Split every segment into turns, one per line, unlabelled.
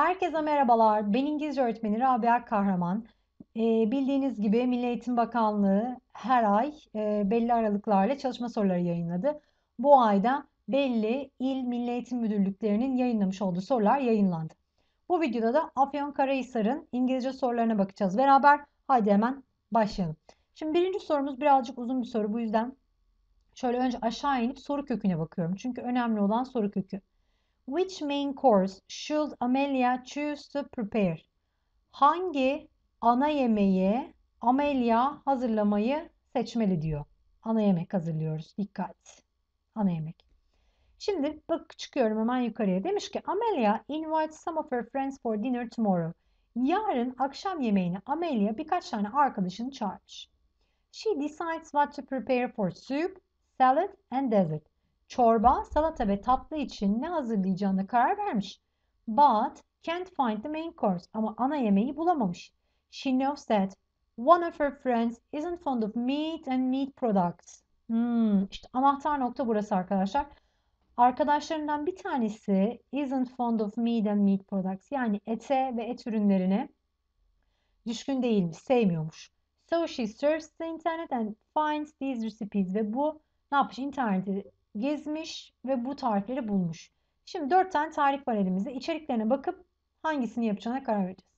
Herkese merhabalar. Ben İngilizce öğretmeni Rabia Kahraman. Ee, bildiğiniz gibi Milli Eğitim Bakanlığı her ay e, belli aralıklarla çalışma soruları yayınladı. Bu ayda belli il Milli Eğitim Müdürlüklerinin yayınlamış olduğu sorular yayınlandı. Bu videoda da Afyonkarahisar'ın İngilizce sorularına bakacağız beraber. Haydi hemen başlayalım. Şimdi birinci sorumuz birazcık uzun bir soru. Bu yüzden şöyle önce aşağı inip soru köküne bakıyorum. Çünkü önemli olan soru kökü. Which main course should Amelia choose to prepare? Hangi ana yemeği Amelia hazırlamayı seçmeli diyor. Ana yemek hazırlıyoruz. Dikkat. Ana yemek. Şimdi bak çıkıyorum hemen yukarıya. Demiş ki Amelia invites some of her friends for dinner tomorrow. Yarın akşam yemeğine Amelia birkaç tane arkadaşını çağırmış. She decides what to prepare for soup, salad and dessert. Çorba, salata ve tatlı için ne hazırlayacağına karar vermiş. But can't find the main course. Ama ana yemeği bulamamış. She knows that one of her friends isn't fond of meat and meat products. Hmm, işte anahtar nokta burası arkadaşlar. Arkadaşlarından bir tanesi isn't fond of meat and meat products. Yani ete ve et ürünlerine düşkün değilmiş, sevmiyormuş. So she searches the internet and finds these recipes ve bu ne yapmış? İnterneti gezmiş ve bu tarifleri bulmuş. Şimdi dört tane tarif var elimizde. İçeriklerine bakıp hangisini yapacağına karar vereceğiz.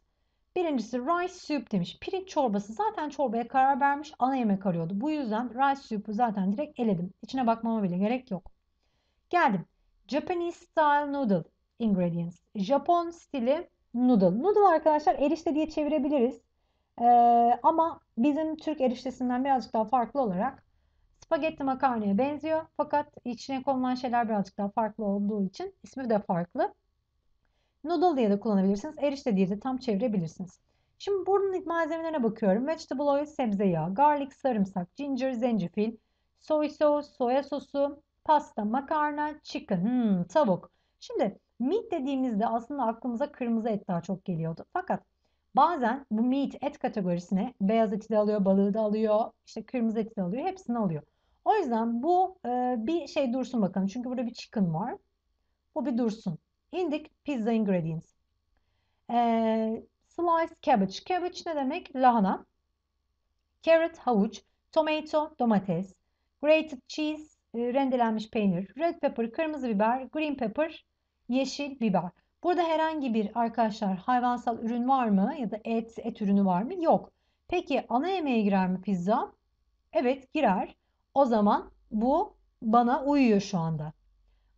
Birincisi rice soup demiş. Pirinç çorbası. Zaten çorbaya karar vermiş. Ana yemek arıyordu. Bu yüzden rice soup'u zaten direkt eledim. İçine bakmama bile gerek yok. Geldim. Japanese style noodle ingredients. Japon stili noodle. Noodle arkadaşlar erişte diye çevirebiliriz. Ee, ama bizim Türk eriştesinden birazcık daha farklı olarak spagetti makarnaya benziyor. Fakat içine konulan şeyler birazcık daha farklı olduğu için ismi de farklı. Noodle diye de kullanabilirsiniz. Erişte diye de tam çevirebilirsiniz. Şimdi bunun malzemelerine bakıyorum. Vegetable oil, sebze yağı, garlic, sarımsak, ginger, zencefil, soy sos, soya sosu, pasta, makarna, chicken, hmm, tavuk. Şimdi meat dediğimizde aslında aklımıza kırmızı et daha çok geliyordu. Fakat bazen bu meat et kategorisine beyaz eti de alıyor, balığı da alıyor, işte kırmızı eti de alıyor, hepsini alıyor. O yüzden bu e, bir şey dursun bakalım. Çünkü burada bir chicken var. Bu bir dursun. İndik pizza ingredients. E, sliced cabbage. Cabbage ne demek? Lahana. Carrot, havuç. Tomato, domates. Grated cheese, e, rendelenmiş peynir. Red pepper, kırmızı biber. Green pepper, yeşil biber. Burada herhangi bir arkadaşlar hayvansal ürün var mı? Ya da et, et ürünü var mı? Yok. Peki ana yemeğe girer mi pizza? Evet girer. O zaman bu bana uyuyor şu anda.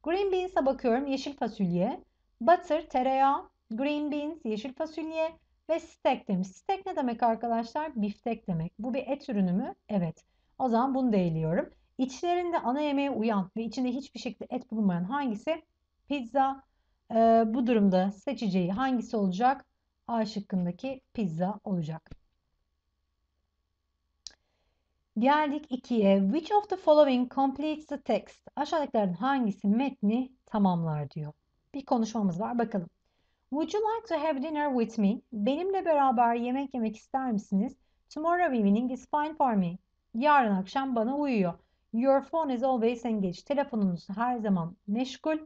Green beans'a bakıyorum. Yeşil fasulye. Butter, tereyağı. Green beans, yeşil fasulye. Ve steak demiş. Steak ne demek arkadaşlar? Biftek demek. Bu bir et ürünü mü? Evet. O zaman bunu da eliyorum. İçlerinde ana yemeğe uyan ve içinde hiçbir şekilde et bulunmayan hangisi? Pizza. Ee, bu durumda seçeceği hangisi olacak? A şıkkındaki pizza olacak. Geldik 2'ye. Which of the following completes the text? Aşağıdakilerden hangisi metni tamamlar diyor. Bir konuşmamız var. Bakalım. Would you like to have dinner with me? Benimle beraber yemek yemek ister misiniz? Tomorrow evening is fine for me. Yarın akşam bana uyuyor. Your phone is always engaged. Telefonunuz her zaman meşgul.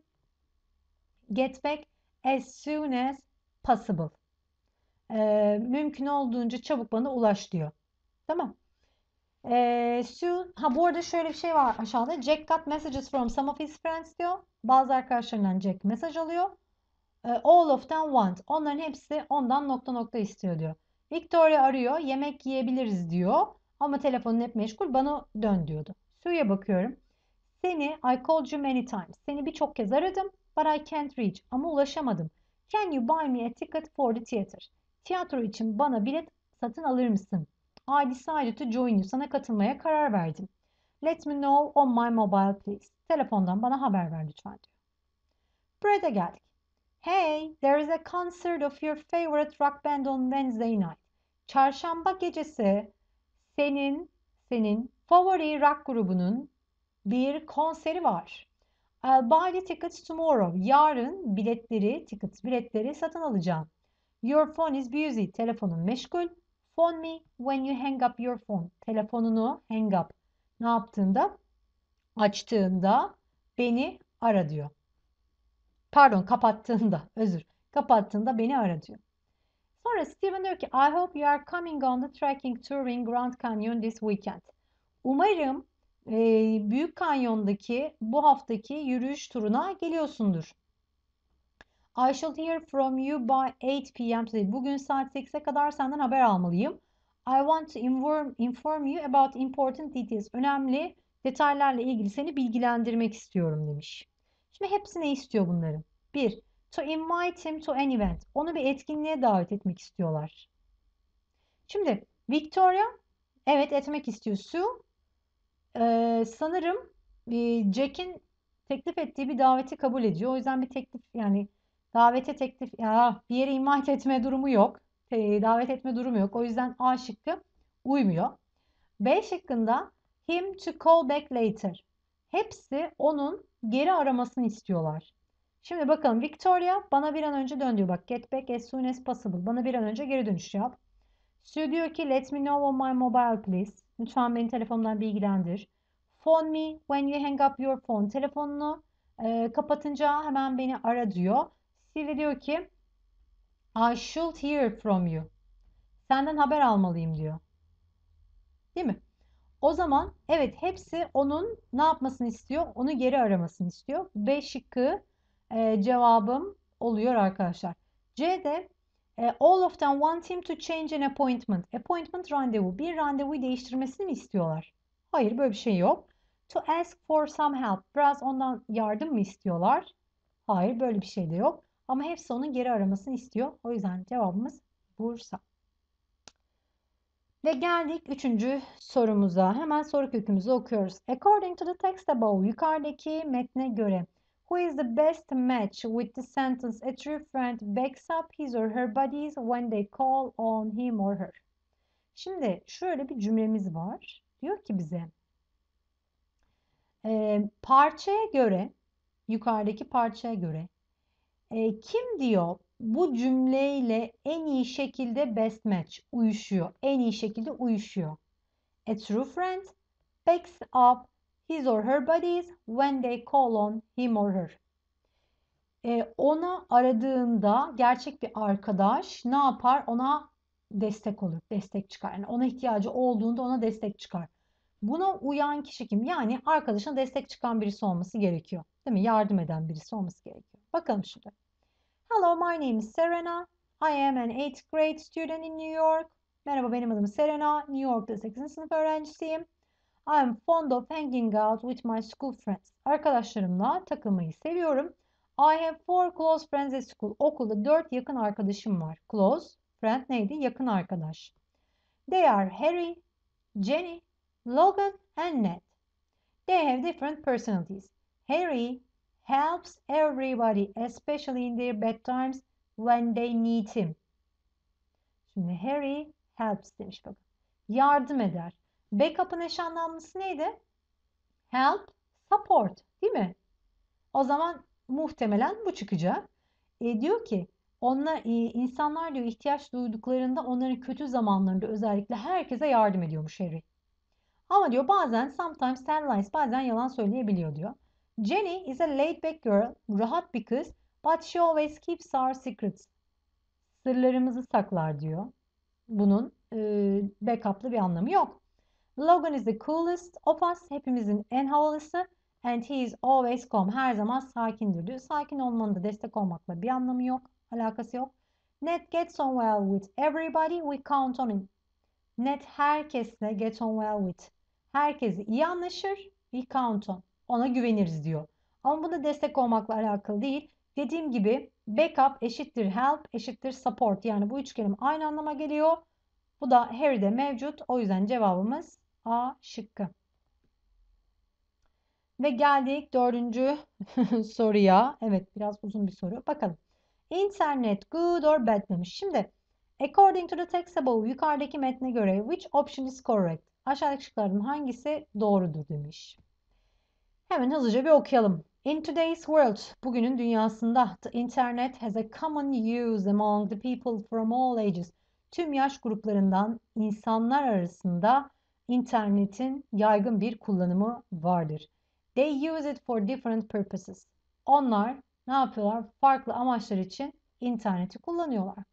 Get back as soon as possible. Ee, mümkün olduğunca çabuk bana ulaş diyor. Tamam. Ee, Sue, ha bu arada şöyle bir şey var aşağıda. Jack got messages from some of his friends diyor. Bazı arkadaşlarından Jack mesaj alıyor. Ee, all of them want. Onların hepsi ondan nokta nokta istiyor diyor. Victoria arıyor. Yemek yiyebiliriz diyor. Ama telefonun hep meşgul. Bana dön diyordu. Sue'ya bakıyorum. Seni I called you many times. Seni birçok kez aradım. But I can't reach. Ama ulaşamadım. Can you buy me a ticket for the theater? Tiyatro için bana bilet satın alır mısın? I decided to join you. Sana katılmaya karar verdim. Let me know on my mobile please. Telefondan bana haber ver lütfen diyor. Brett'e geldik. Hey, there is a concert of your favorite rock band on Wednesday night. Çarşamba gecesi senin senin favori rock grubunun bir konseri var. I'll buy the tickets tomorrow. Yarın biletleri, tickets biletleri satın alacağım. Your phone is busy. Telefonun meşgul. Phone me when you hang up your phone. Telefonunu hang up. Ne yaptığında? Açtığında beni ara diyor. Pardon kapattığında özür. Kapattığında beni ara diyor. Sonra Steven diyor ki I hope you are coming on the trekking tour in Grand Canyon this weekend. Umarım e, Büyük Kanyon'daki bu haftaki yürüyüş turuna geliyorsundur. I shall hear from you by 8 p.m. today. Bugün saat 8'e kadar senden haber almalıyım. I want to inform, inform you about important details. Önemli detaylarla ilgili seni bilgilendirmek istiyorum demiş. Şimdi hepsi ne istiyor bunların? Bir, to invite him to an event. Onu bir etkinliğe davet etmek istiyorlar. Şimdi Victoria evet etmek istiyor. Sue ee, sanırım e, Jack'in teklif ettiği bir daveti kabul ediyor. O yüzden bir teklif yani davete teklif ya bir yere invite etme durumu yok. Davet etme durumu yok. O yüzden A şıkkı uymuyor. B şıkkında him to call back later. Hepsi onun geri aramasını istiyorlar. Şimdi bakalım Victoria bana bir an önce dön diyor. Bak get back as soon as possible. Bana bir an önce geri dönüş yap. Sue diyor ki let me know on my mobile please. Lütfen beni telefonumdan bilgilendir. Phone me when you hang up your phone. Telefonunu e, kapatınca hemen beni ara diyor. Steve diyor ki I should hear from you. Senden haber almalıyım diyor. Değil mi? O zaman evet hepsi onun ne yapmasını istiyor? Onu geri aramasını istiyor. B şıkkı e, cevabım oluyor arkadaşlar. C'de e, all of them want him to change an appointment. Appointment randevu. Bir randevuyu değiştirmesini mi istiyorlar? Hayır böyle bir şey yok. To ask for some help. Biraz ondan yardım mı istiyorlar? Hayır böyle bir şey de yok. Ama hepsi onun geri aramasını istiyor. O yüzden cevabımız Bursa. Ve geldik üçüncü sorumuza. Hemen soru kökümüzü okuyoruz. According to the text above, yukarıdaki metne göre Who is the best match with the sentence a true friend backs up his or her buddies when they call on him or her? Şimdi şöyle bir cümlemiz var. Diyor ki bize e, parçaya göre yukarıdaki parçaya göre e, kim diyor bu cümleyle en iyi şekilde best match uyuşuyor. En iyi şekilde uyuşuyor. A true friend backs up his or her buddies when they call on him or her. E, ona aradığında gerçek bir arkadaş ne yapar? Ona destek olur, destek çıkar. Yani ona ihtiyacı olduğunda ona destek çıkar. Buna uyan kişi kim? Yani arkadaşına destek çıkan birisi olması gerekiyor. Değil mi? Yardım eden birisi olması gerekiyor. Bakalım şimdi. Hello, my name is Serena. I am an 8th grade student in New York. Merhaba, benim adım Serena. New York'ta 8. sınıf öğrencisiyim. I am fond of hanging out with my school friends. Arkadaşlarımla takılmayı seviyorum. I have four close friends at school. Okulda dört yakın arkadaşım var. Close friend neydi? Yakın arkadaş. They are Harry, Jenny, Logan and Ned. They have different personalities. Harry helps everybody, especially in their bad times when they need him. Şimdi Harry helps demiş bakın. Yardım eder. Backup'ın eş anlamlısı neydi? Help, support değil mi? O zaman muhtemelen bu çıkacak. E, diyor ki onlar e, insanlar diyor ihtiyaç duyduklarında onların kötü zamanlarında özellikle herkese yardım ediyormuş Harry. Ama diyor bazen sometimes tell lies bazen yalan söyleyebiliyor diyor. Jenny is a laid back girl, rahat bir kız, but she always keeps our secrets. Sırlarımızı saklar diyor. Bunun e, backup'lı bir anlamı yok. Logan is the coolest of us. Hepimizin en havalısı. And he is always calm. Her zaman sakindir diyor. Sakin olmanın da destek olmakla bir anlamı yok. Alakası yok. Ned gets on well with everybody. We count on him. Ned herkesle get on well with. Herkesi iyi anlaşır. We count on. Ona güveniriz diyor. Ama bu da destek olmakla alakalı değil. Dediğim gibi backup eşittir help eşittir support. Yani bu üç kelime aynı anlama geliyor. Bu da Harry'de mevcut. O yüzden cevabımız A şıkkı. Ve geldik dördüncü soruya. Evet biraz uzun bir soru. Bakalım. Internet good or bad demiş. Şimdi according to the text above yukarıdaki metne göre which option is correct? Aşağıdaki şıklardan hangisi doğrudur demiş. Hemen hızlıca bir okuyalım. In today's world, bugünün dünyasında the internet has a common use among the people from all ages. Tüm yaş gruplarından insanlar arasında internetin yaygın bir kullanımı vardır. They use it for different purposes. Onlar ne yapıyorlar? Farklı amaçlar için interneti kullanıyorlar.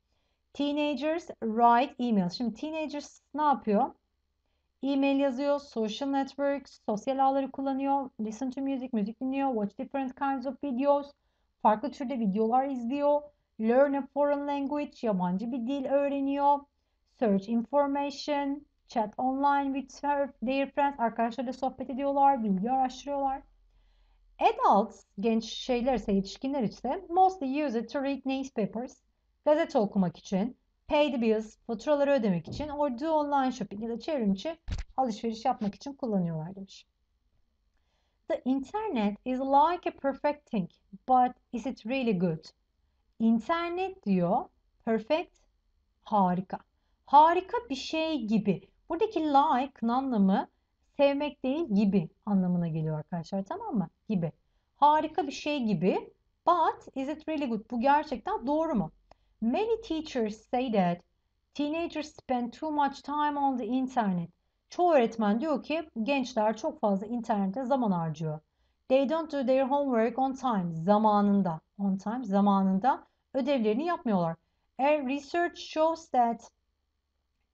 Teenagers write emails. Şimdi teenagers ne yapıyor? E-mail yazıyor, social networks, sosyal ağları kullanıyor, listen to music, müzik dinliyor, watch different kinds of videos, farklı türde videolar izliyor, learn a foreign language, yabancı bir dil öğreniyor, search information, chat online with her, their friends, arkadaşlarıyla sohbet ediyorlar, bilgi araştırıyorlar. Adults, genç şeyler ise yetişkinler ise mostly use it to read newspapers, gazete okumak için, pay the bills, faturaları ödemek için, or do online shopping ya da çevrimiçi alışveriş yapmak için kullanıyorlar demiş. The internet is like a perfect thing, but is it really good? İnternet diyor, perfect, harika. Harika bir şey gibi. Buradaki like anlamı sevmek değil gibi anlamına geliyor arkadaşlar tamam mı? Gibi. Harika bir şey gibi. But is it really good? Bu gerçekten doğru mu? Many teachers say that teenagers spend too much time on the internet. Çoğu öğretmen diyor ki gençler çok fazla internette zaman harcıyor. They don't do their homework on time. Zamanında. On time. Zamanında ödevlerini yapmıyorlar. A research shows that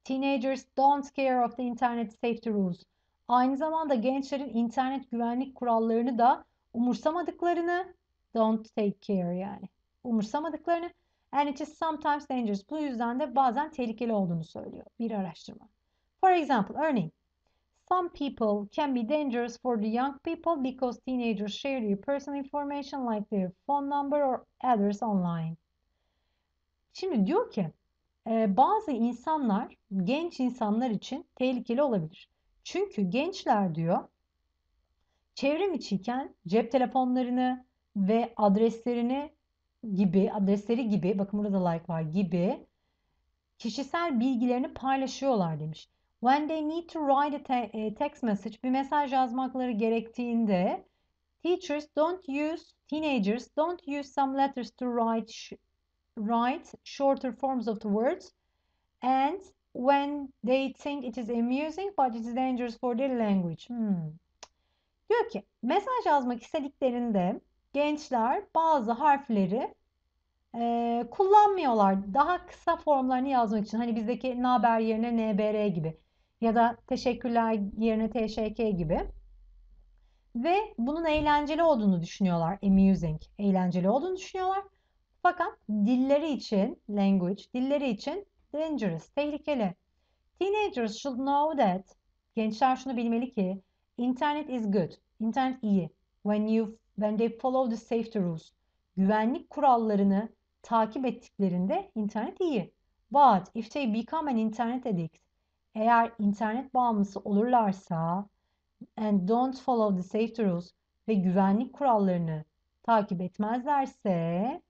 teenagers don't care of the internet safety rules. Aynı zamanda gençlerin internet güvenlik kurallarını da umursamadıklarını don't take care yani. Umursamadıklarını and it is sometimes dangerous. Bu yüzden de bazen tehlikeli olduğunu söylüyor bir araştırma. For example, örneğin Some people can be dangerous for the young people because teenagers share their personal information like their phone number or address online. Şimdi diyor ki e, bazı insanlar genç insanlar için tehlikeli olabilir. Çünkü gençler diyor çevrim içiyken cep telefonlarını ve adreslerini gibi adresleri gibi bakın burada da like var gibi kişisel bilgilerini paylaşıyorlar demiş. When they need to write a te text message, bir mesaj yazmakları gerektiğinde teachers don't use, teenagers don't use some letters to write write shorter forms of the words and when they think it is amusing but it is dangerous for their language. Hmm. Diyor ki mesaj yazmak istediklerinde gençler bazı harfleri e, kullanmıyorlar. Daha kısa formlarını yazmak için. Hani bizdeki naber yerine nbr gibi ya da teşekkürler yerine tşk gibi. Ve bunun eğlenceli olduğunu düşünüyorlar. Amusing, eğlenceli olduğunu düşünüyorlar. Fakat dilleri için, language, dilleri için dangerous, tehlikeli. Teenagers should know that, gençler şunu bilmeli ki, internet is good, internet iyi. When you, when they follow the safety rules, güvenlik kurallarını takip ettiklerinde internet iyi. But if they become an internet addict, eğer internet bağımlısı olurlarsa and don't follow the safety rules ve güvenlik kurallarını takip etmezlerse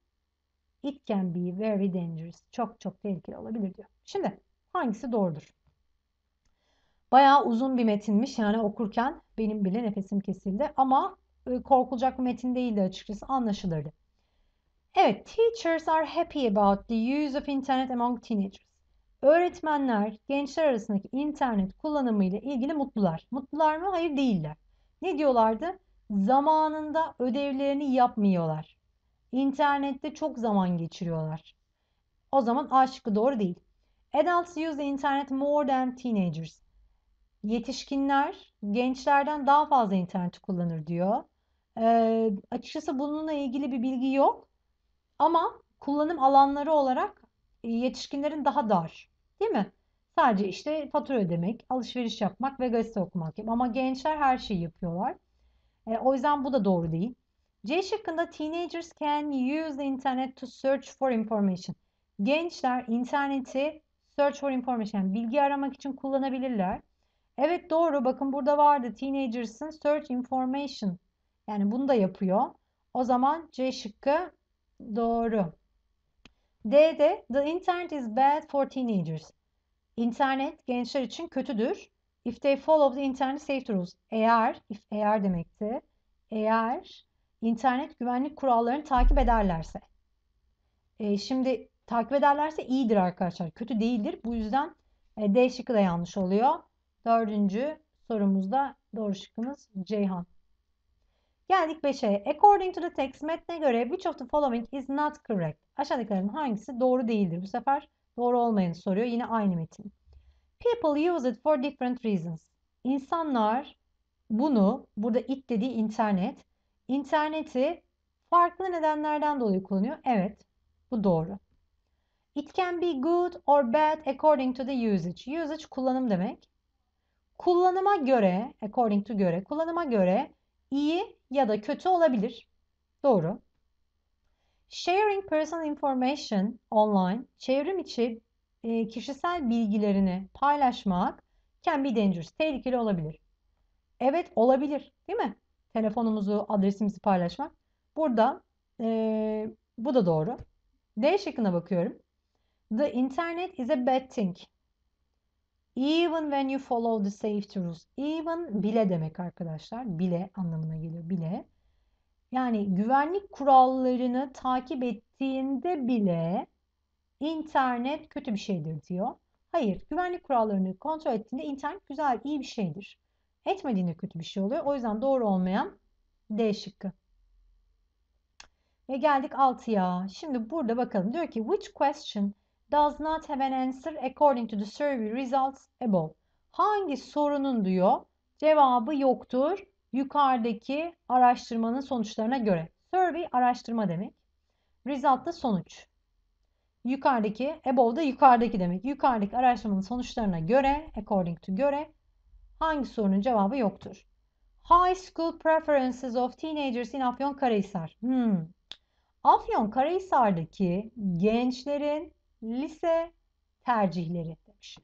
it can be very dangerous. Çok çok tehlikeli olabilir diyor. Şimdi hangisi doğrudur? Bayağı uzun bir metinmiş. Yani okurken benim bile nefesim kesildi. Ama korkulacak bir metin değildi açıkçası. Anlaşılırdı. Evet, teachers are happy about the use of internet among teenagers. Öğretmenler gençler arasındaki internet kullanımı ile ilgili mutlular. Mutlular mı? Hayır değiller. Ne diyorlardı? Zamanında ödevlerini yapmıyorlar. İnternette çok zaman geçiriyorlar. O zaman A şıkkı doğru değil. Adults use the internet more than teenagers. Yetişkinler gençlerden daha fazla internet kullanır diyor. Açıkçası bununla ilgili bir bilgi yok. Ama kullanım alanları olarak yetişkinlerin daha dar. Değil mi? Sadece işte fatura ödemek, alışveriş yapmak ve gazete okumak. Ama gençler her şeyi yapıyorlar. E, o yüzden bu da doğru değil. C şıkkında teenagers can use the internet to search for information. Gençler interneti search for information, yani bilgi aramak için kullanabilirler. Evet doğru. Bakın burada vardı. Teenagers'ın search information. Yani bunu da yapıyor. O zaman C şıkkı doğru. D'de the internet is bad for teenagers. İnternet gençler için kötüdür. If they follow the internet safety rules. Eğer, if eğer demekti. Eğer internet güvenlik kurallarını takip ederlerse. E, şimdi takip ederlerse iyidir arkadaşlar. Kötü değildir. Bu yüzden e, D şıkkı da yanlış oluyor. Dördüncü sorumuzda doğru şıkkımız Ceyhan. Geldik 5'e. According to the text metne göre which of the following is not correct? Aşağıdakilerin hangisi doğru değildir? Bu sefer doğru olmayanı soruyor. Yine aynı metin. People use it for different reasons. İnsanlar bunu, burada it dediği internet, interneti farklı nedenlerden dolayı kullanıyor. Evet, bu doğru. It can be good or bad according to the usage. Usage kullanım demek. Kullanıma göre, according to göre, kullanıma göre iyi ya da kötü olabilir. Doğru. Sharing personal information online, çevrim içi e, kişisel bilgilerini paylaşmak can be dangerous, tehlikeli olabilir. Evet olabilir, değil mi? Telefonumuzu, adresimizi paylaşmak. Burada e, bu da doğru. D şıkkına bakıyorum. The internet is a bad thing. Even when you follow the safety rules. Even bile demek arkadaşlar. Bile anlamına geliyor. Bile. Yani güvenlik kurallarını takip ettiğinde bile internet kötü bir şeydir diyor. Hayır, güvenlik kurallarını kontrol ettiğinde internet güzel, iyi bir şeydir. Etmediğinde kötü bir şey oluyor. O yüzden doğru olmayan D şıkkı. Ve geldik 6'ya. Şimdi burada bakalım. Diyor ki which question does not have an answer according to the survey results above. Hangi sorunun diyor cevabı yoktur yukarıdaki araştırmanın sonuçlarına göre. Survey araştırma demek. Result da sonuç. Yukarıdaki, above da yukarıdaki demek. Yukarıdaki araştırmanın sonuçlarına göre, according to göre hangi sorunun cevabı yoktur? High school preferences of teenagers in Afyonkarahisar. Hmm. Afyonkarahisar'daki gençlerin lise tercihleri demiş.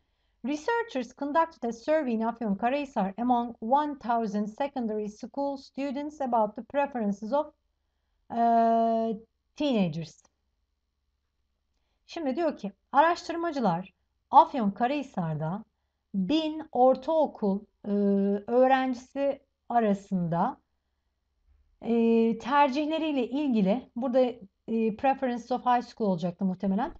Researchers conducted a survey in Afyonkarahisar among 1000 secondary school students about the preferences of uh, teenagers. Şimdi diyor ki araştırmacılar Afyonkarahisar'da bin ortaokul e, öğrencisi arasında e, tercihleriyle ilgili burada e, preferences of high school olacaktı muhtemelen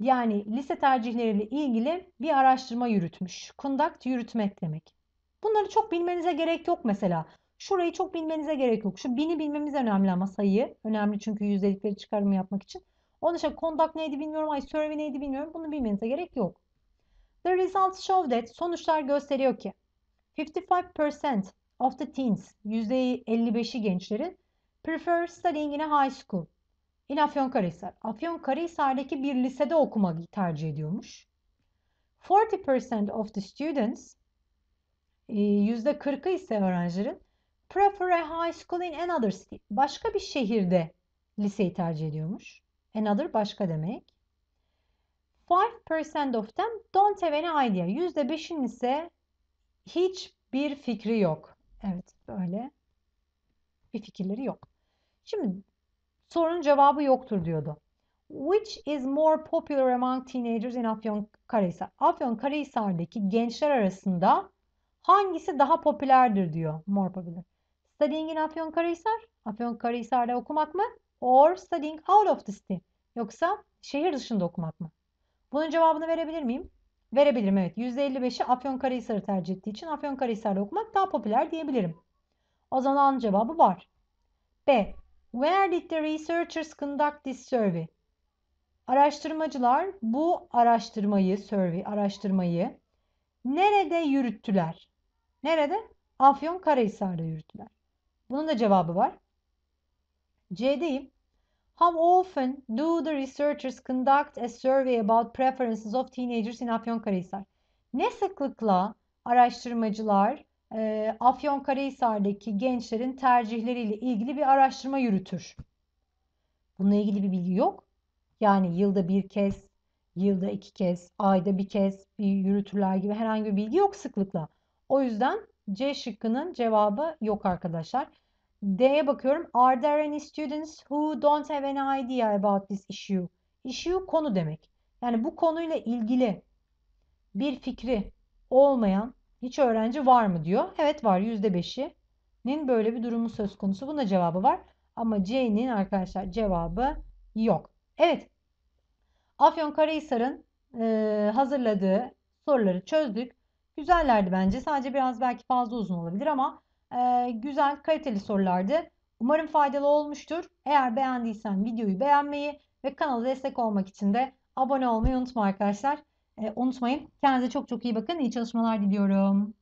yani lise tercihleriyle ilgili bir araştırma yürütmüş. Conduct yürütmek demek. Bunları çok bilmenize gerek yok mesela. Şurayı çok bilmenize gerek yok. Şu bini bilmemiz önemli ama sayı. Önemli çünkü yüzdelikleri çıkarımı yapmak için. Onun dışında conduct neydi bilmiyorum. Ay survey neydi bilmiyorum. Bunu bilmenize gerek yok. The results show that sonuçlar gösteriyor ki 55% of the teens %55'i gençlerin prefer studying in a high school in Afyonkarahisar. Afyonkarahisar'daki bir lisede okumayı tercih ediyormuş. 40% of the students %40'ı e, ise öğrencilerin prefer a high school in another city. Başka bir şehirde liseyi tercih ediyormuş. Another başka demek. 5% of them don't have any idea. %5'in ise hiçbir fikri yok. Evet böyle bir fikirleri yok. Şimdi sorunun cevabı yoktur diyordu. Which is more popular among teenagers in Afyonkarahisar? Afyonkarahisar'daki gençler arasında hangisi daha popülerdir diyor. More popular. Studying in Afyonkarahisar? Afyonkarahisar'da okumak mı? Or studying out of the city? Yoksa şehir dışında okumak mı? Bunun cevabını verebilir miyim? Verebilirim evet. %55'i Afyonkarahisar'ı tercih ettiği için Afyonkarahisar'da okumak daha popüler diyebilirim. O zaman cevabı var. B. Where did the researchers conduct this survey? Araştırmacılar bu araştırmayı, survey, araştırmayı nerede yürüttüler? Nerede? Afyonkarahisar'da yürüttüler. Bunun da cevabı var. C'deyim. How often do the researchers conduct a survey about preferences of teenagers in Afyonkarahisar? Ne sıklıkla araştırmacılar e, Afyonkarahisar'daki gençlerin tercihleriyle ilgili bir araştırma yürütür. Bununla ilgili bir bilgi yok. Yani yılda bir kez, yılda iki kez, ayda bir kez bir yürütürler gibi herhangi bir bilgi yok sıklıkla. O yüzden C şıkkının cevabı yok arkadaşlar. D'ye bakıyorum. Are there any students who don't have any idea about this issue? Issue konu demek. Yani bu konuyla ilgili bir fikri olmayan hiç öğrenci var mı diyor. Evet var %5'inin böyle bir durumu söz konusu. Bunda cevabı var. Ama C'nin arkadaşlar cevabı yok. Evet. Afyonkarahisar'ın e, hazırladığı soruları çözdük. Güzellerdi bence. Sadece biraz belki fazla uzun olabilir ama e, güzel kaliteli sorulardı. Umarım faydalı olmuştur. Eğer beğendiysen videoyu beğenmeyi ve kanala destek olmak için de abone olmayı unutma arkadaşlar. E, unutmayın. Kendinize çok çok iyi bakın. İyi çalışmalar diliyorum.